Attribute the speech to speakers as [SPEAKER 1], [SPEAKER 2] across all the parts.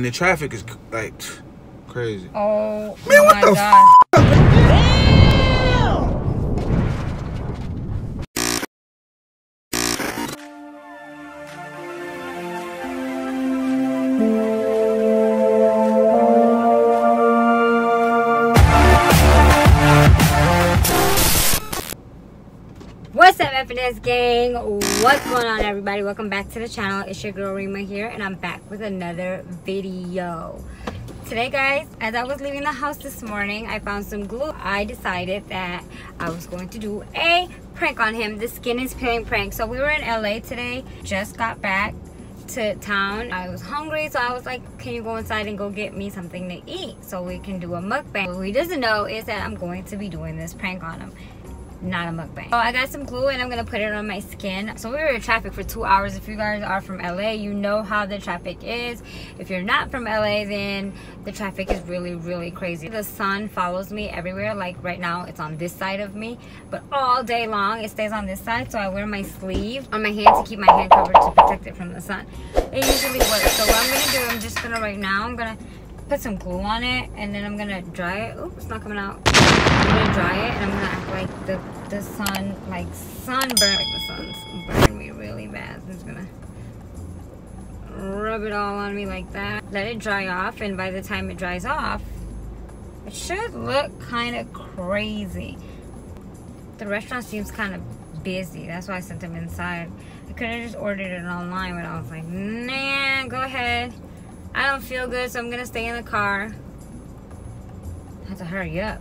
[SPEAKER 1] And the traffic is like crazy.
[SPEAKER 2] Oh
[SPEAKER 1] Man, what
[SPEAKER 2] my
[SPEAKER 1] the
[SPEAKER 2] god. FNS gang? What's going on, everybody? Welcome back to the channel. It's your girl Rema here, and I'm back with another video. Today, guys, as I was leaving the house this morning, I found some glue. I decided that I was going to do a prank on him. The skin is peeling prank. So we were in LA today. Just got back to town. I was hungry, so I was like, can you go inside and go get me something to eat so we can do a mukbang? What he doesn't know is that I'm going to be doing this prank on him not a mukbang. So I got some glue and I'm gonna put it on my skin. So we were in traffic for two hours. If you guys are from LA, you know how the traffic is. If you're not from LA, then the traffic is really, really crazy. The sun follows me everywhere. Like right now, it's on this side of me, but all day long, it stays on this side. So I wear my sleeve on my hand to keep my hand covered to protect it from the sun. It usually works. So what I'm gonna do, I'm just gonna right now, I'm gonna put some glue on it and then I'm gonna dry it. Oh, it's not coming out. I'm gonna dry it and I'm gonna act like the, the sun, like sunburn, like the sun's burning me really bad. I'm just gonna rub it all on me like that. Let it dry off and by the time it dries off, it should look kind of crazy. The restaurant seems kind of busy. That's why I sent them inside. I could have just ordered it online, but I was like, nah, go ahead. I don't feel good, so I'm gonna stay in the car. I have to hurry up.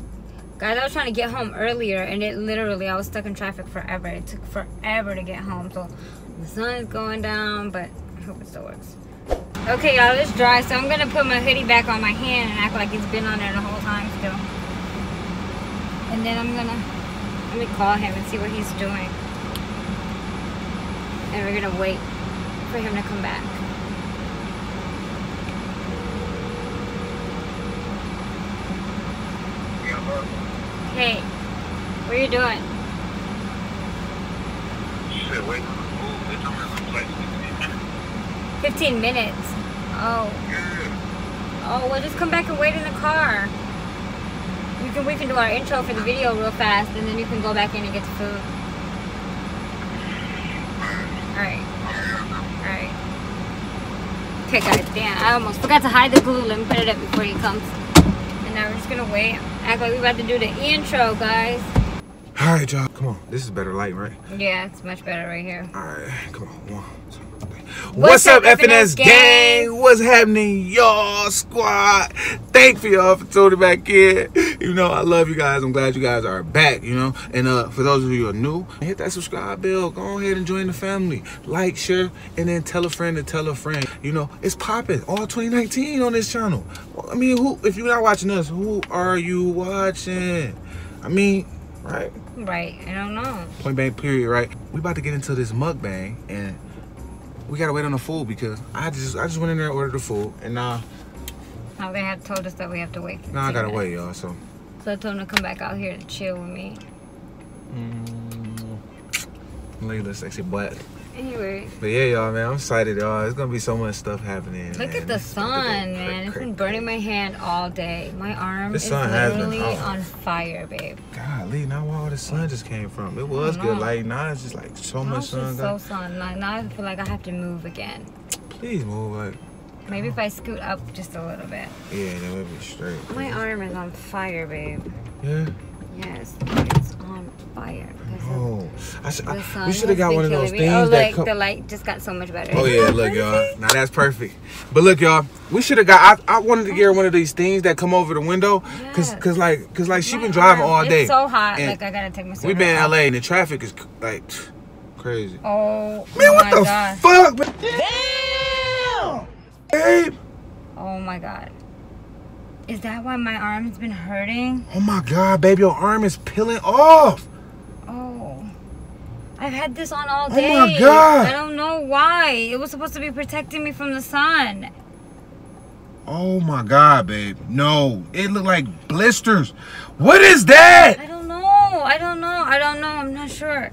[SPEAKER 2] Guys, I was trying to get home earlier and it literally, I was stuck in traffic forever. It took forever to get home. So the sun is going down, but I hope it still works. Okay, y'all, it's dry. So I'm gonna put my hoodie back on my hand and act like it's been on there the whole time still. And then I'm gonna, let me call him and see what he's doing. And we're gonna wait for him to come back. Hey, what are you doing?
[SPEAKER 3] Wait. Ooh, they told me some place.
[SPEAKER 2] 15 minutes. Oh.
[SPEAKER 3] Yeah.
[SPEAKER 2] Oh, well, just come back and wait in the car. We can we can do our intro for the video real fast, and then you can go back in and get the food. All right. All right. Okay, guys. Damn, I almost forgot to hide the glue. Let me put it up before he comes. And now we're just gonna wait. Act like we about to do the intro, guys.
[SPEAKER 1] All right, y'all. Come on. This is better light, right?
[SPEAKER 2] Yeah, it's much better right here.
[SPEAKER 1] All right. Come on. One, two, three. What's, up, FNS gang? What's happening, y'all squad? Thank you y'all for tuning back in. You know, I love you guys. I'm glad you guys are back, you know. And uh, for those of you who are new, hit that subscribe bell. Go ahead and join the family. Like, share, and then tell a friend to tell a friend. You know, it's popping all 2019 on this channel. I mean, who? if you're not watching us, who are you watching? I mean, right?
[SPEAKER 2] Right. I don't know.
[SPEAKER 1] point blank period right we about to get into this mukbang and we gotta wait on the food because i just i just went in there and ordered the food and now
[SPEAKER 2] Now they have told us that we have to wait.
[SPEAKER 1] now i gotta
[SPEAKER 2] minutes.
[SPEAKER 1] wait y'all so
[SPEAKER 2] So I told him to come back out here to chill with me.
[SPEAKER 1] mm, look at this sexy butt
[SPEAKER 2] Anyway,
[SPEAKER 1] but yeah y'all man i'm excited y'all it's gonna be so much stuff happening
[SPEAKER 2] look
[SPEAKER 1] man.
[SPEAKER 2] at the
[SPEAKER 1] It's about to go
[SPEAKER 2] sun, man. It's been burning my hand all day. My arm is literally on fire, babe.
[SPEAKER 1] golly now where all the sun just came from it was good Like now it's just like so
[SPEAKER 2] Now
[SPEAKER 1] much sun
[SPEAKER 2] so sun. Like, now I feel like I have to move again.
[SPEAKER 1] please move like
[SPEAKER 2] Maybe if I scoot up just a little bit.
[SPEAKER 1] yeah that would be straight
[SPEAKER 2] My arm is on fire, babe.
[SPEAKER 1] yeah
[SPEAKER 2] Yes, it's on fire.
[SPEAKER 1] oh I, sh- I, we should have got one of those
[SPEAKER 2] me.
[SPEAKER 1] things
[SPEAKER 2] Oh,
[SPEAKER 1] that
[SPEAKER 2] look,
[SPEAKER 1] come
[SPEAKER 2] the light just got so much better.
[SPEAKER 1] Oh yeah, look y'all. Now that's perfect. But look y'all, we should have got. I, I wanted to get her one of these things that come over the window, cause,
[SPEAKER 2] Yes.
[SPEAKER 1] cause like, cause like she
[SPEAKER 2] My
[SPEAKER 1] been driving
[SPEAKER 2] arm
[SPEAKER 1] all day.
[SPEAKER 2] It's so hot.
[SPEAKER 1] And
[SPEAKER 2] Like I gotta take my.
[SPEAKER 1] we been in LA and the traffic is like crazy.
[SPEAKER 2] Oh
[SPEAKER 1] Man, what
[SPEAKER 2] my
[SPEAKER 1] the
[SPEAKER 2] god.
[SPEAKER 1] fuck? man? Babe.
[SPEAKER 2] Oh my god. Is that why my arm's been hurting?
[SPEAKER 1] Oh my god, babe, your arm is peeling off.
[SPEAKER 2] Oh. I've had this on all
[SPEAKER 1] Oh
[SPEAKER 2] day.
[SPEAKER 1] my God.
[SPEAKER 2] I don't know why. It was supposed to be protecting me from the sun.
[SPEAKER 1] Oh my god, babe. No, it looked like blisters. What is that?
[SPEAKER 2] I don't know. I don't know. I don't know. I'm not sure.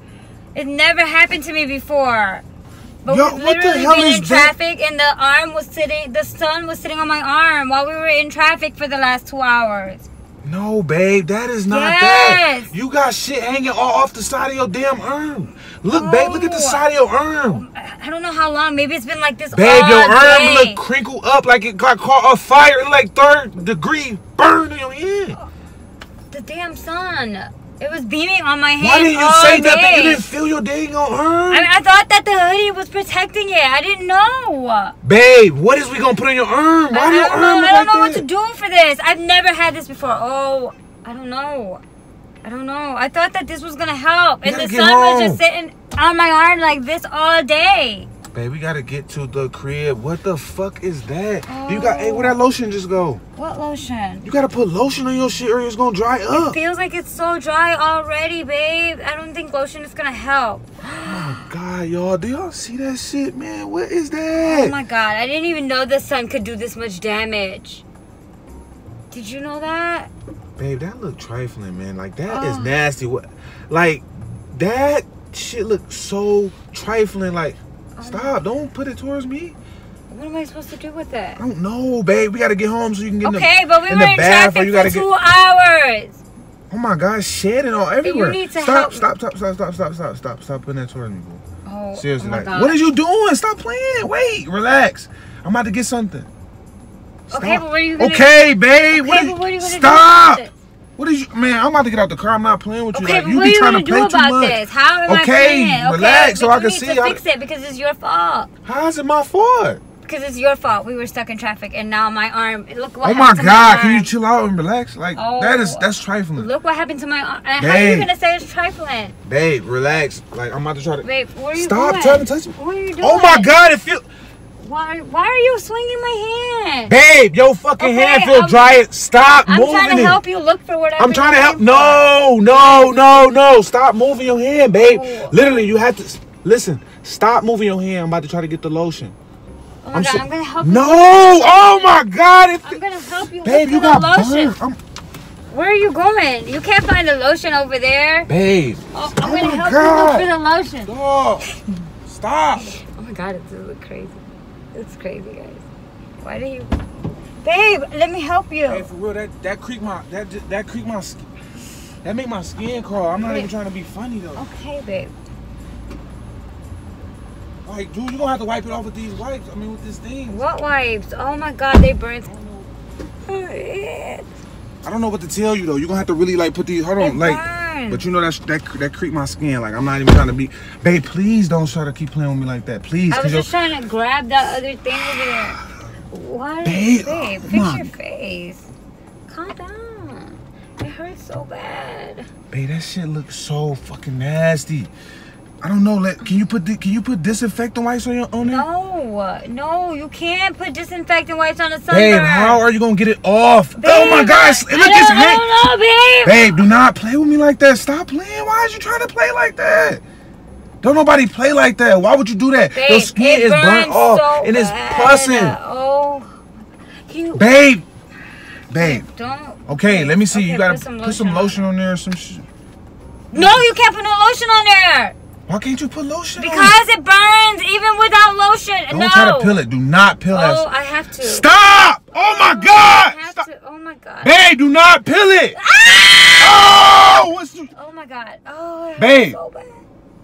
[SPEAKER 2] It never happened to me before. But
[SPEAKER 1] Yo,
[SPEAKER 2] we've
[SPEAKER 1] what the hell
[SPEAKER 2] been
[SPEAKER 1] is
[SPEAKER 2] in
[SPEAKER 1] that?
[SPEAKER 2] traffic, and the arm was sitting. The sun was sitting on my arm while we were in traffic for the last two hours.
[SPEAKER 1] No, babe, that is not
[SPEAKER 2] Yes.
[SPEAKER 1] that. You got shit hanging all off the side of your damn arm. Look, babe, look at the
[SPEAKER 2] Oh.
[SPEAKER 1] side of your arm.
[SPEAKER 2] Um, I I don't know how long. Maybe it's been like this
[SPEAKER 1] Babe, your arm
[SPEAKER 2] day.
[SPEAKER 1] look crinkled up like it got caught on fire, like third degree burn in your hand.
[SPEAKER 2] the damn sun. It was beaming on my hand.
[SPEAKER 1] Why didn't you say
[SPEAKER 2] day.
[SPEAKER 1] nothing? You didn't feel your dang on arm.
[SPEAKER 2] I, I thought that the hoodie was protecting it. I didn't know.
[SPEAKER 1] Babe, what is we gonna put on your arm? Why
[SPEAKER 2] I,
[SPEAKER 1] your
[SPEAKER 2] don't know.
[SPEAKER 1] arm
[SPEAKER 2] I don't
[SPEAKER 1] like
[SPEAKER 2] know what
[SPEAKER 1] that?
[SPEAKER 2] to do for this. I've never had this before. Oh, I don't know. I don't know. I thought that this was gonna help,
[SPEAKER 1] You
[SPEAKER 2] and the sun
[SPEAKER 1] get
[SPEAKER 2] was just sitting on my arm like this all day.
[SPEAKER 1] Babe, we gotta get to the crib. What the fuck is that? You got hey, where that oh. lotion just go?
[SPEAKER 2] What lotion?
[SPEAKER 1] You gotta put lotion on your shit or it's gonna dry up.
[SPEAKER 2] It feels like it's so dry already, babe. I don't think lotion is gonna help.
[SPEAKER 1] Oh my god, y'all, do y'all see that shit, man? What is that?
[SPEAKER 2] Oh my god, I didn't even know the sun could do this much damage. Did you know that?
[SPEAKER 1] Babe, that look trifling, man. Like that is
[SPEAKER 2] Oh.
[SPEAKER 1] nasty. What like that shit look so trifling. Like,
[SPEAKER 2] Oh.
[SPEAKER 1] Stop, don't put it towards me.
[SPEAKER 2] What am I supposed to do with it?
[SPEAKER 1] I don't know, babe. We gotta get home so you can get
[SPEAKER 2] Okay,
[SPEAKER 1] in the,
[SPEAKER 2] but we
[SPEAKER 1] in
[SPEAKER 2] were in traffic
[SPEAKER 1] you
[SPEAKER 2] for two
[SPEAKER 1] get
[SPEAKER 2] hours.
[SPEAKER 1] Oh my god, shedding all everywhere.
[SPEAKER 2] need to
[SPEAKER 1] stop,
[SPEAKER 2] help-
[SPEAKER 1] stop, stop, stop, stop, stop, stop, stop, stop putting that towards me, boo.
[SPEAKER 2] Oh,
[SPEAKER 1] Seriously,
[SPEAKER 2] oh
[SPEAKER 1] like,
[SPEAKER 2] God.
[SPEAKER 1] what are you doing? Stop playing. Wait, relax. I'm about to get something.
[SPEAKER 2] Okay, but what are you gonna
[SPEAKER 1] Okay, babe.
[SPEAKER 2] Okay,
[SPEAKER 1] what
[SPEAKER 2] but what are you gonna
[SPEAKER 1] stop.
[SPEAKER 2] do this?
[SPEAKER 1] What is you, man? I'm about to get out the car. I'm not playing with you.
[SPEAKER 2] Okay,
[SPEAKER 1] like, you
[SPEAKER 2] what
[SPEAKER 1] be
[SPEAKER 2] are you
[SPEAKER 1] trying to play
[SPEAKER 2] do
[SPEAKER 1] too
[SPEAKER 2] about
[SPEAKER 1] much.
[SPEAKER 2] this? How am I
[SPEAKER 1] Okay,
[SPEAKER 2] playing? Okay,
[SPEAKER 1] relax so I
[SPEAKER 2] you
[SPEAKER 1] can
[SPEAKER 2] need
[SPEAKER 1] see
[SPEAKER 2] to
[SPEAKER 1] how-
[SPEAKER 2] fix it because it's your fault.
[SPEAKER 1] How is it my fault?
[SPEAKER 2] Because it's your fault. We were stuck in traffic, and now my arm. Look what
[SPEAKER 1] oh my
[SPEAKER 2] to
[SPEAKER 1] god, can you chill out and relax? Like
[SPEAKER 2] Oh.
[SPEAKER 1] that is that's trifling.
[SPEAKER 2] Look what happened to my arm. And How are you gonna say it's trifling,
[SPEAKER 1] Babe, relax. Like I'm about to try to
[SPEAKER 2] babe? What are you
[SPEAKER 1] Stop
[SPEAKER 2] doing?
[SPEAKER 1] trying to touch me.
[SPEAKER 2] What are you doing?
[SPEAKER 1] Oh my god, it feel
[SPEAKER 2] Why? Why are you swinging my hand?
[SPEAKER 1] Babe, your fucking
[SPEAKER 2] Okay,
[SPEAKER 1] hand feel
[SPEAKER 2] I'm-
[SPEAKER 1] dry. Stop moving.
[SPEAKER 2] I'm trying to
[SPEAKER 1] it.
[SPEAKER 2] help you look for whatever.
[SPEAKER 1] I'm trying to help. No, no, no, no. Stop moving your hand, babe.
[SPEAKER 2] Oh.
[SPEAKER 1] Literally, you have to listen. Stop moving your hand. I'm about to try to get the lotion.
[SPEAKER 2] Oh my god,
[SPEAKER 1] so-
[SPEAKER 2] I'm gonna help you.
[SPEAKER 1] No! Oh my God! It,
[SPEAKER 2] I'm gonna help you.
[SPEAKER 1] babe, you
[SPEAKER 2] the
[SPEAKER 1] got
[SPEAKER 2] lotion.
[SPEAKER 1] burned. I'm,
[SPEAKER 2] Where are you going? You can't find the lotion over there.
[SPEAKER 1] babe,
[SPEAKER 2] Oh, I'm
[SPEAKER 1] Oh
[SPEAKER 2] gonna help
[SPEAKER 1] God.
[SPEAKER 2] you look for the lotion.
[SPEAKER 1] stop. Stop.
[SPEAKER 2] Oh my god, it's look crazy. It's crazy, guys. Why do you, babe? Let me help you.
[SPEAKER 1] Hey, for real, that that creep my that that creep my skin. That make my skin crawl. I'm not
[SPEAKER 2] Wait.
[SPEAKER 1] even trying to be funny though.
[SPEAKER 2] Okay, babe.
[SPEAKER 1] Like, dude, you gonna have to wipe it off with these wipes. I mean, with this thing.
[SPEAKER 2] What wipes? Oh my god, they burnt.
[SPEAKER 1] I don't know what to tell you though. You're gonna have to really like put these. Hold on,
[SPEAKER 2] It
[SPEAKER 1] like.
[SPEAKER 2] Burns.
[SPEAKER 1] But you know that that that creep my skin. Like I'm not even trying to be. Babe, please don't try to keep playing with me like that. Please,
[SPEAKER 2] I was just trying to grab that other thing over there. Why,
[SPEAKER 1] Babe,
[SPEAKER 2] babe?
[SPEAKER 1] come
[SPEAKER 2] oh
[SPEAKER 1] Fix
[SPEAKER 2] your face. Calm down. It hurts so bad.
[SPEAKER 1] babe, that shit looks so fucking nasty. I don't know. Let can you put the, can you put disinfectant wipes on your on there?
[SPEAKER 2] No, no, you can't put disinfectant wipes on a sunburn.
[SPEAKER 1] Babe, how are you gonna get it off? oh my
[SPEAKER 2] Babe,
[SPEAKER 1] gosh,
[SPEAKER 2] I
[SPEAKER 1] look,
[SPEAKER 2] don't,
[SPEAKER 1] it's
[SPEAKER 2] I don't know, babe.
[SPEAKER 1] Babe, do not play with me like that. Stop playing. Why is you trying to play like that? Don't nobody play like that. Why would you do that?
[SPEAKER 2] Babe,
[SPEAKER 1] Your skin
[SPEAKER 2] it
[SPEAKER 1] is burnt off
[SPEAKER 2] so
[SPEAKER 1] and it's pussing.
[SPEAKER 2] Oh, you,
[SPEAKER 1] Babe, babe.
[SPEAKER 2] don't.
[SPEAKER 1] Okay, let me see.
[SPEAKER 2] Okay,
[SPEAKER 1] you gotta
[SPEAKER 2] put some
[SPEAKER 1] put some
[SPEAKER 2] lotion on
[SPEAKER 1] lotion on there or some shit.
[SPEAKER 2] No, you can't put no lotion on there
[SPEAKER 1] Why can't you put lotion on?
[SPEAKER 2] because it burns even without lotion.
[SPEAKER 1] Don't
[SPEAKER 2] no.
[SPEAKER 1] try to peel it. Do not peel it.
[SPEAKER 2] Oh,
[SPEAKER 1] that.
[SPEAKER 2] I have to.
[SPEAKER 1] Stop! Oh my
[SPEAKER 2] I
[SPEAKER 1] God!
[SPEAKER 2] have
[SPEAKER 1] Stop.
[SPEAKER 2] to. Oh my god.
[SPEAKER 1] Babe, do not peel it.
[SPEAKER 2] Ah!
[SPEAKER 1] Oh, what's the...
[SPEAKER 2] Oh my god. Oh,
[SPEAKER 1] Babe.
[SPEAKER 2] so bad.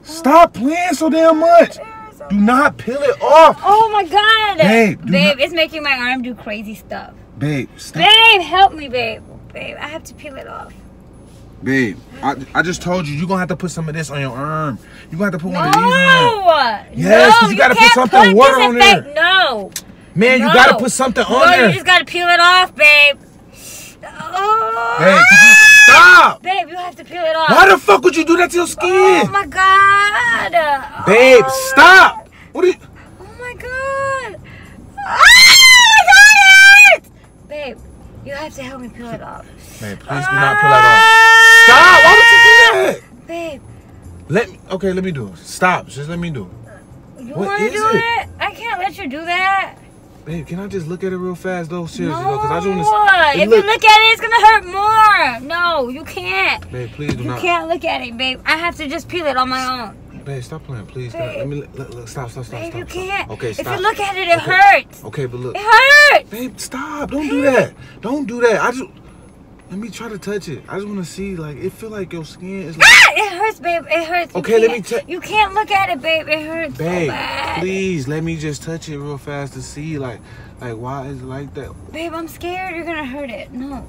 [SPEAKER 1] Stop playing so damn much.
[SPEAKER 2] So
[SPEAKER 1] Do not peel it off.
[SPEAKER 2] Oh my god.
[SPEAKER 1] Babe,
[SPEAKER 2] Babe, it's making my arm do crazy stuff.
[SPEAKER 1] Babe, stop.
[SPEAKER 2] Babe, help me, babe. Babe, I have to peel it off.
[SPEAKER 1] Babe, I, I just told you, you're gonna have to put some of this on your arm. You're gonna have to put one of these on.
[SPEAKER 2] No!
[SPEAKER 1] Yes,
[SPEAKER 2] no,
[SPEAKER 1] you gotta put
[SPEAKER 2] can't
[SPEAKER 1] something
[SPEAKER 2] put
[SPEAKER 1] water on there.
[SPEAKER 2] No.
[SPEAKER 1] Man, you gotta put something on
[SPEAKER 2] no,
[SPEAKER 1] there.
[SPEAKER 2] you just gotta peel it off, babe. Oh.
[SPEAKER 1] Babe, could you stop?
[SPEAKER 2] Babe, you have to peel it off.
[SPEAKER 1] Why the fuck would you do that to your skin?
[SPEAKER 2] Oh my god.
[SPEAKER 1] Babe,
[SPEAKER 2] Oh,
[SPEAKER 1] stop. What are you...
[SPEAKER 2] Oh my god. Ah, I got it. Babe, you have to help me peel it off.
[SPEAKER 1] Man, please do not pull that off. Stop! Why would you do that?
[SPEAKER 2] Babe,
[SPEAKER 1] Let me. Okay, let me do it. Stop. Just let me do it.
[SPEAKER 2] you
[SPEAKER 1] What
[SPEAKER 2] wanna do
[SPEAKER 1] it?
[SPEAKER 2] it? I can't let you do that.
[SPEAKER 1] Babe, can I just look at it real fast though? Seriously
[SPEAKER 2] no.
[SPEAKER 1] though, cause I just want to.
[SPEAKER 2] if you look at it, it's gonna hurt more. No, you can't.
[SPEAKER 1] Babe, please do
[SPEAKER 2] You
[SPEAKER 1] not.
[SPEAKER 2] can't look at it, babe. I have to just peel it on my own.
[SPEAKER 1] Babe, stop playing, please. I- let me look, look, look, stop, stop, stop,
[SPEAKER 2] Babe,
[SPEAKER 1] stop.
[SPEAKER 2] you
[SPEAKER 1] stop.
[SPEAKER 2] can't.
[SPEAKER 1] Okay, stop.
[SPEAKER 2] If you look at it, it
[SPEAKER 1] Okay.
[SPEAKER 2] hurts.
[SPEAKER 1] Okay, but look.
[SPEAKER 2] It hurts.
[SPEAKER 1] Babe, stop. Don't do that. Don't do that. I just let me try to touch it. I just want to see like it feel like your skin is like
[SPEAKER 2] Ah, it hurts, babe. It hurts. You
[SPEAKER 1] Okay, let me
[SPEAKER 2] You can't look at it, babe. It hurts
[SPEAKER 1] Babe,
[SPEAKER 2] so
[SPEAKER 1] please let me just touch it real fast to see like like why is it like that?
[SPEAKER 2] Babe, I'm scared you're gonna hurt it. No,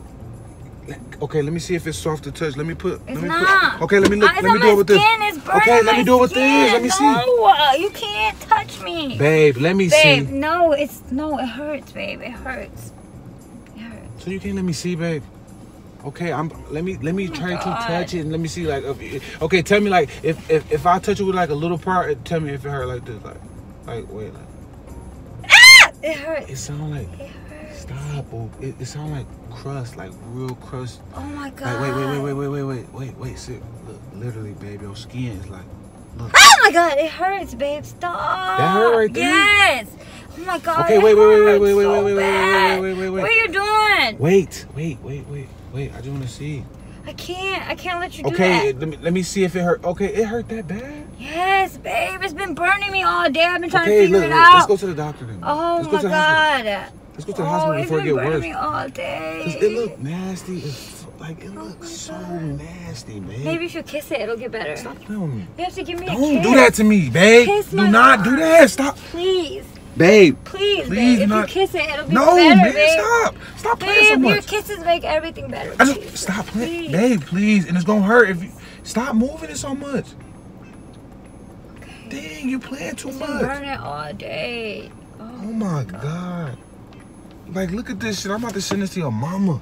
[SPEAKER 1] Okay, let me see if it's soft to touch. Let me put
[SPEAKER 2] it's
[SPEAKER 1] let me
[SPEAKER 2] not.
[SPEAKER 1] put Okay, let me look
[SPEAKER 2] it's
[SPEAKER 1] let me do it with this. Okay, let me do it with this. Let me see.
[SPEAKER 2] No, uh, you can't touch me.
[SPEAKER 1] Babe, let me
[SPEAKER 2] Babe,
[SPEAKER 1] see.
[SPEAKER 2] no, it's no, it hurts, babe. It hurts. It hurts.
[SPEAKER 1] So you can't let me see, babe. Okay, I'm. Let me let me
[SPEAKER 2] Oh
[SPEAKER 1] try to touch it and let me see like. If, okay, tell me like if, if if I touch it with like a little part, tell me if it hurt like this, like like wait, like
[SPEAKER 2] Ah! It hurts.
[SPEAKER 1] it sound like
[SPEAKER 2] It hurts.
[SPEAKER 1] stop. Oh, it, it sound like crust, like real crust.
[SPEAKER 2] Oh my god.
[SPEAKER 1] Like wait wait wait wait wait wait wait wait wait. Sit. Look, literally, babe, your skin is like. Look.
[SPEAKER 2] Oh my god, it hurts, babe. Stop.
[SPEAKER 1] That hurt right there?
[SPEAKER 2] Yes. Oh my god.
[SPEAKER 1] Okay, wait, wait, wait, wait, wait, wait, wait, wait, wait, wait, wait, wait, wait.
[SPEAKER 2] What are you doing?
[SPEAKER 1] Wait wait wait wait wait. I just want to see.
[SPEAKER 2] I can't. I can't let you do
[SPEAKER 1] Okay,
[SPEAKER 2] that.
[SPEAKER 1] let me let me see if it hurt. Okay, it hurt that bad.
[SPEAKER 2] Yes, babe. It's been burning me all day. I've been trying
[SPEAKER 1] Okay,
[SPEAKER 2] to figure
[SPEAKER 1] look,
[SPEAKER 2] it
[SPEAKER 1] look,
[SPEAKER 2] out.
[SPEAKER 1] let's go to the doctor then.
[SPEAKER 2] Oh
[SPEAKER 1] let's go
[SPEAKER 2] my
[SPEAKER 1] to the hospital.
[SPEAKER 2] god.
[SPEAKER 1] Let's go to the
[SPEAKER 2] oh,
[SPEAKER 1] hospital before it
[SPEAKER 2] been
[SPEAKER 1] get
[SPEAKER 2] burning
[SPEAKER 1] worse.
[SPEAKER 2] me all day.
[SPEAKER 1] it look nasty. It's like it
[SPEAKER 2] Oh
[SPEAKER 1] looks so nasty, babe.
[SPEAKER 2] Maybe if you kiss it, it'll get better.
[SPEAKER 1] Stop playing with me.
[SPEAKER 2] You have to give me a
[SPEAKER 1] Don't
[SPEAKER 2] kiss.
[SPEAKER 1] do that to me, babe.
[SPEAKER 2] Kiss
[SPEAKER 1] do not do that. Stop,
[SPEAKER 2] Please,
[SPEAKER 1] babe.
[SPEAKER 2] please,
[SPEAKER 1] Please
[SPEAKER 2] babe. If you kiss it, it'll be
[SPEAKER 1] No,
[SPEAKER 2] better,
[SPEAKER 1] man,
[SPEAKER 2] babe.
[SPEAKER 1] stop. Stop playing so
[SPEAKER 2] Babe, your kisses make everything better.
[SPEAKER 1] I
[SPEAKER 2] please.
[SPEAKER 1] just stop playing, babe. Please, and it's gonna hurt if you stop moving it so much.
[SPEAKER 2] Okay.
[SPEAKER 1] Dang, you playing too
[SPEAKER 2] It's
[SPEAKER 1] much.
[SPEAKER 2] burning all day.
[SPEAKER 1] Oh
[SPEAKER 2] Oh,
[SPEAKER 1] my god. Like, look at this shit. I'm about to send this to your mama.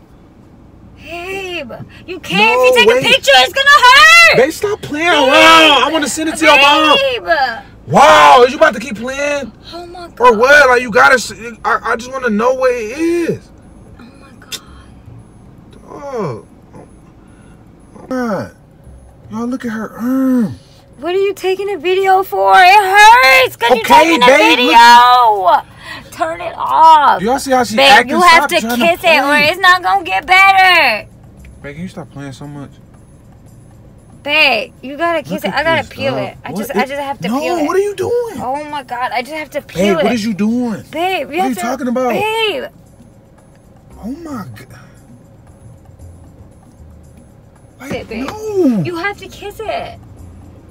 [SPEAKER 2] babe, you can't.
[SPEAKER 1] No,
[SPEAKER 2] if you take
[SPEAKER 1] wait.
[SPEAKER 2] a picture, it's gonna hurt.
[SPEAKER 1] Babe, stop playing around. I want to send it to your mom.
[SPEAKER 2] Babe.
[SPEAKER 1] Wow, is you about to keep playing?
[SPEAKER 2] Oh my god.
[SPEAKER 1] Or what? Like, you gotta. I just want to know what it is.
[SPEAKER 2] Oh my god.
[SPEAKER 1] Oh. Oh, God. Y'all look at her arm.
[SPEAKER 2] What are you taking a video for? It hurts because you're
[SPEAKER 1] Okay,
[SPEAKER 2] taking a
[SPEAKER 1] babe,
[SPEAKER 2] video. Turn it off.
[SPEAKER 1] Do y'all see how she
[SPEAKER 2] Babe,
[SPEAKER 1] acting?
[SPEAKER 2] you have
[SPEAKER 1] Stop
[SPEAKER 2] to kiss it or it's not gonna get better.
[SPEAKER 1] Babe, can you stop playing so much?
[SPEAKER 2] Babe, you gotta kiss it. I gotta peel it. I
[SPEAKER 1] What
[SPEAKER 2] just,
[SPEAKER 1] is-
[SPEAKER 2] I just have to
[SPEAKER 1] no,
[SPEAKER 2] peel it.
[SPEAKER 1] what are you doing?
[SPEAKER 2] Oh my god, I just have to
[SPEAKER 1] Babe,
[SPEAKER 2] peel it.
[SPEAKER 1] what is you doing?
[SPEAKER 2] Babe, you
[SPEAKER 1] What are you
[SPEAKER 2] to.
[SPEAKER 1] talking about?
[SPEAKER 2] Babe,
[SPEAKER 1] Oh my god. Like,
[SPEAKER 2] babe.
[SPEAKER 1] no.
[SPEAKER 2] you have to kiss it.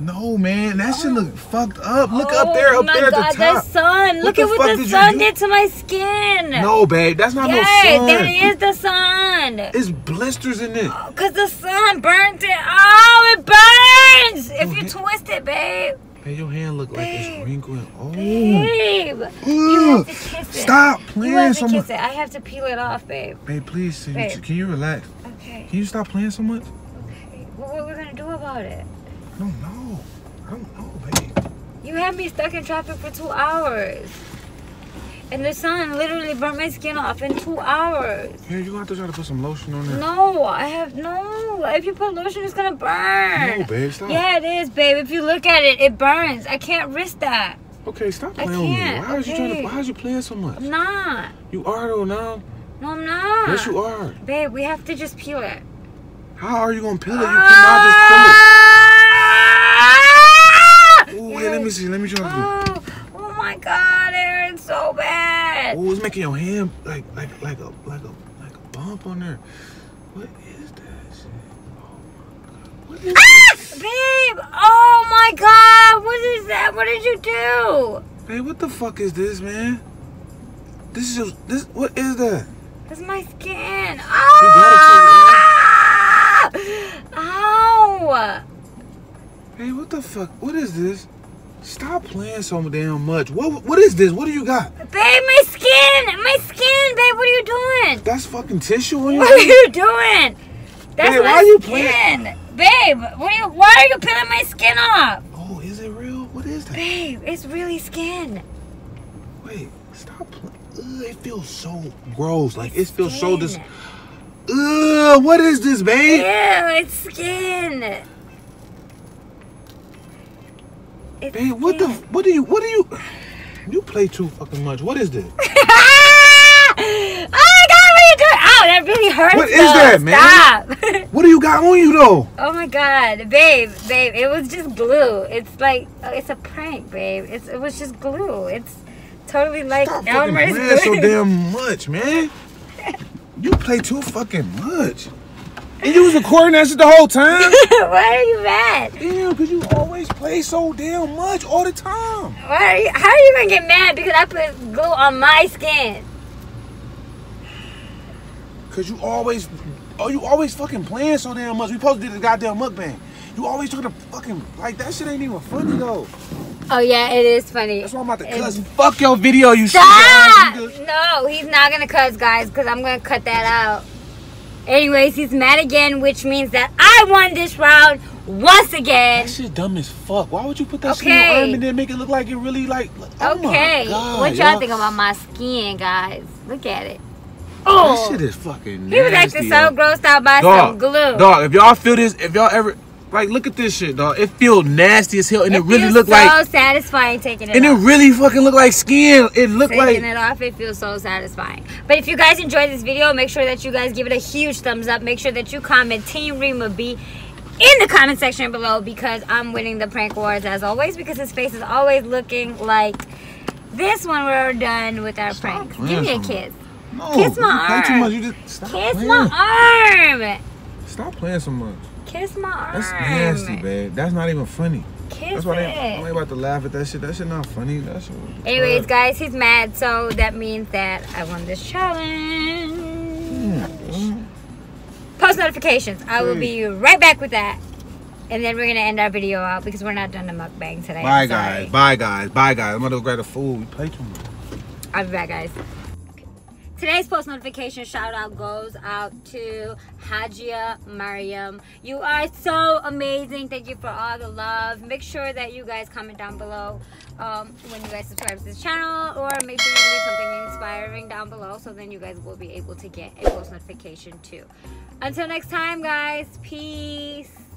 [SPEAKER 1] No, man. That shit look fucked up. Look
[SPEAKER 2] oh
[SPEAKER 1] up there, up there at
[SPEAKER 2] god,
[SPEAKER 1] the top.
[SPEAKER 2] the sun.
[SPEAKER 1] What
[SPEAKER 2] Look at what the sun did to my skin.
[SPEAKER 1] No, babe. That's not
[SPEAKER 2] yes,
[SPEAKER 1] no sun.
[SPEAKER 2] that is the sun.
[SPEAKER 1] It's blisters in it.
[SPEAKER 2] Oh, Cause the sun burnt it. Oh, it burns if you twist it, babe.
[SPEAKER 1] Babe, your hand look like it's wrinkling. Oh.
[SPEAKER 2] Babe, you have to kiss it.
[SPEAKER 1] Stop playing.
[SPEAKER 2] You have
[SPEAKER 1] so
[SPEAKER 2] to
[SPEAKER 1] much.
[SPEAKER 2] kiss it. I have to peel it off, babe.
[SPEAKER 1] Babe, please, can you, can you relax?
[SPEAKER 2] Okay.
[SPEAKER 1] Can you stop playing so much?
[SPEAKER 2] Okay. What, what are we gonna do about it?
[SPEAKER 1] I don't know. I don't know, babe.
[SPEAKER 2] You had me stuck in traffic for two hours. And the sun literally burnt my skin off in two hours.
[SPEAKER 1] Here, you're gonna have to try to put some lotion on there.
[SPEAKER 2] No, I have no. If you put lotion, it's gonna burn.
[SPEAKER 1] No, babe, stop.
[SPEAKER 2] Yeah, it is, babe. If you look at it, it burns. I can't risk that.
[SPEAKER 1] Okay, stop playing with me. Why are you trying to? Why are you playing so much?
[SPEAKER 2] I'm not.
[SPEAKER 1] You are though now.
[SPEAKER 2] No, I'm not.
[SPEAKER 1] Yes, you are.
[SPEAKER 2] Babe, we have to just peel it.
[SPEAKER 1] How are you gonna peel it? You cannot just peel
[SPEAKER 2] Ah!
[SPEAKER 1] it. Ooh, wait, let me see. Let me try to
[SPEAKER 2] Oh, oh my god, Aaron, so bad.
[SPEAKER 1] Ooh, it's making your hand like like like a like a like a bump on there. What is that shit? Oh my god. What is this?
[SPEAKER 2] Babe, oh my god, what is that? What did you do?
[SPEAKER 1] Hey, what the fuck is this, man? This is your, this. What is that?
[SPEAKER 2] That's my skin. Ah! Ow!
[SPEAKER 1] Hey, what the fuck? What is this? Stop playing so damn much. What what is this? What do you got?
[SPEAKER 2] Babe, my skin! My skin, babe, what are you doing?
[SPEAKER 1] That's fucking tissue on your
[SPEAKER 2] What are you doing? That's
[SPEAKER 1] Babe, why you
[SPEAKER 2] skin.
[SPEAKER 1] playing-
[SPEAKER 2] Babe, what are you, why are you peeling my skin off?
[SPEAKER 1] Oh, is it real? What is that?
[SPEAKER 2] Babe, it's really skin.
[SPEAKER 1] Wait, stop playing. It feels so gross. Like it feels so dis. Ugh, what is this, babe?
[SPEAKER 2] Ew, it's skin. It's
[SPEAKER 1] Babe, what the? What do you? What do you? You play too fucking much. What is this?
[SPEAKER 2] oh my god, what are you doing? Ow, that really hurts.
[SPEAKER 1] What is
[SPEAKER 2] though.
[SPEAKER 1] that, man?
[SPEAKER 2] Stop.
[SPEAKER 1] What do you got on you though?
[SPEAKER 2] oh my god, babe, babe, it was just glue. It's like uh, it's a prank, babe. It's it was just glue. It's totally like
[SPEAKER 1] Stop fucking
[SPEAKER 2] Elmer's
[SPEAKER 1] playing so damn much, man. You play too fucking much. And you was recording that shit the whole time?
[SPEAKER 2] Why are you mad?
[SPEAKER 1] Damn, cause you always play so damn much all the time.
[SPEAKER 2] Why are you, how are you gonna get mad because I put glue on my skin?
[SPEAKER 1] Cause you always, oh, you always fucking playing so damn much. We supposed to do the goddamn mukbang. You always trying to fucking like that shit ain't even funny though.
[SPEAKER 2] Oh yeah, it is funny.
[SPEAKER 1] That's why I'm about to
[SPEAKER 2] It's-
[SPEAKER 1] cuss. Fuck your video, you shit
[SPEAKER 2] Stop!
[SPEAKER 1] ass.
[SPEAKER 2] No, he's not gonna cuss, guys, because I'm gonna cut that out. Anyways, he's mad again, which means that I won this round once again.
[SPEAKER 1] That shit dumb as fuck. Why would you put that shit
[SPEAKER 2] Okay.
[SPEAKER 1] arm and then make it look like it really like? Oh
[SPEAKER 2] okay,
[SPEAKER 1] God,
[SPEAKER 2] what y'all think about my skin, guys? Look at it. Oh, That
[SPEAKER 1] shit is fucking nasty.
[SPEAKER 2] he was acting so grossed out by some
[SPEAKER 1] Dog,
[SPEAKER 2] glue.
[SPEAKER 1] dog. If y'all feel this, if y'all ever like, look at this shit, dog. It feel nasty as hell, and it, really
[SPEAKER 2] feels
[SPEAKER 1] look
[SPEAKER 2] so
[SPEAKER 1] like, so
[SPEAKER 2] satisfying taking it
[SPEAKER 1] and it really fucking look like skin. It look
[SPEAKER 2] Taking
[SPEAKER 1] like.
[SPEAKER 2] Taking it off, it feels so satisfying. But if you guys enjoyed this video, make sure that you guys give it a huge thumbs up. Make sure that you comment Team Rema B in the comment section below because I'm winning the prank awards as always because his face is always looking like this when we're done with our
[SPEAKER 1] Stop
[SPEAKER 2] pranks. Give me a kiss.
[SPEAKER 1] No,
[SPEAKER 2] Kiss my
[SPEAKER 1] play too
[SPEAKER 2] arm.
[SPEAKER 1] much. You just stop
[SPEAKER 2] Kiss
[SPEAKER 1] playing.
[SPEAKER 2] my arm.
[SPEAKER 1] Stop playing so much.
[SPEAKER 2] Kiss my arm.
[SPEAKER 1] That's nasty, babe. That's not even funny.
[SPEAKER 2] Kiss
[SPEAKER 1] That's why they,
[SPEAKER 2] it.
[SPEAKER 1] I'm about to laugh at that shit. That shit not funny. That shit.
[SPEAKER 2] Anyways, guys, he's mad, so that means that I won this challenge.
[SPEAKER 1] Mm.
[SPEAKER 2] Post notifications. I will be right back with that. And then we're gonna end our video out because we're not done the mukbang today.
[SPEAKER 1] Bye guys. Bye guys. Bye guys. I'm gonna go grab the food. We play too much.
[SPEAKER 2] I'll be back, guys. Today's post notification shout out goes out to Hajia Mariam. You are so amazing. Thank you for all the love. Make sure that you guys comment down below um, when you guys subscribe to this channel or make sure you leave something inspiring down below so then you guys will be able to get a post notification too. Until next time, guys. Peace.